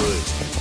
Woods.